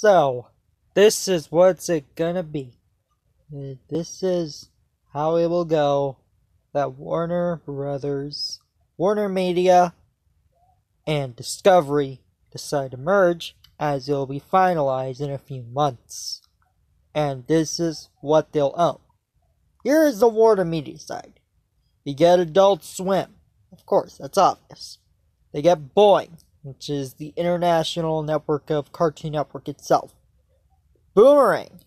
So, this is what's it gonna be. This is how it will go that Warner Brothers, Warner Media, and Discovery decide to merge as it will be finalized in a few months. And this is what they'll own. Here is the Warner Media side. You get Adult Swim. Of course, that's obvious. They get Boing, which is the international network of Cartoon Network itself. Boomerang.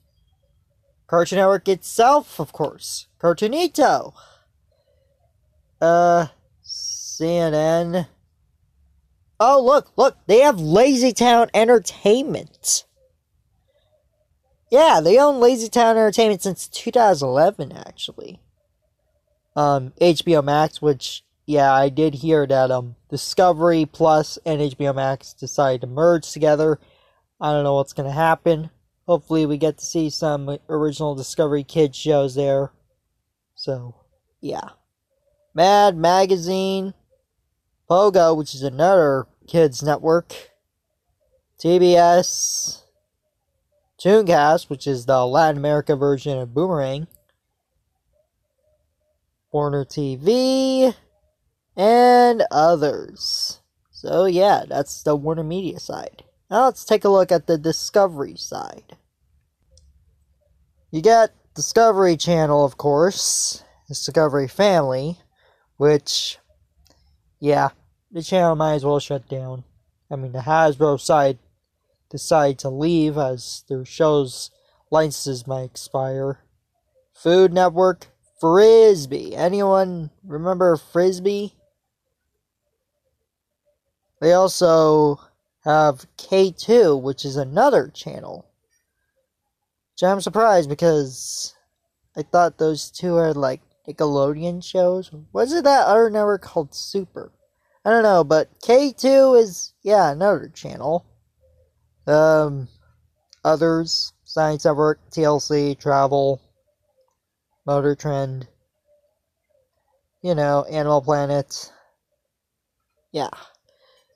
Cartoon Network itself, of course. Cartoonito. Uh, CNN. Oh, look, look, they have LazyTown Entertainment. Yeah, they own LazyTown Entertainment since 2011, actually. Um, HBO Max, which, yeah, I did hear that, um, Discovery Plus and HBO Max decided to merge together. I don't know what's gonna happen. Hopefully, we get to see some original Discovery Kids shows there. So, yeah. Mad Magazine, Pogo, which is another kids network, TBS, Tooncast, which is the Latin America version of Boomerang, Warner TV, and others. So, yeah, that's the Warner Media side. Now let's take a look at the Discovery side. You got Discovery Channel, of course, Discovery Family, which, yeah, the channel might as well shut down. I mean, the Hasbro side decided to leave as their shows licenses might expire. Food Network, Frisbee. Anyone remember Frisbee? They also have K2, which is another channel. Which I'm surprised because I thought those two are like Nickelodeon shows. Was it that other network called Super? I don't know, but K2 is, yeah, another channel. Um, others, Science Network, TLC, Travel, Motor Trend, you know, Animal Planet. Yeah.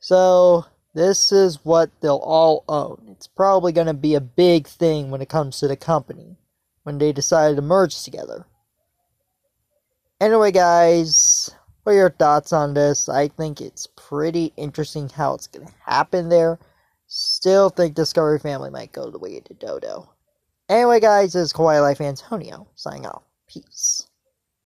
So, this is what they'll all own. It's probably going to be a big thing when it comes to the company when they decide to merge together. Anyway, guys, what are your thoughts on this? I think it's pretty interesting how it's going to happen there. Still think Discovery Family might go the way the dodo. Anyway, guys, this is Kawaii Life Antonio signing off. Peace.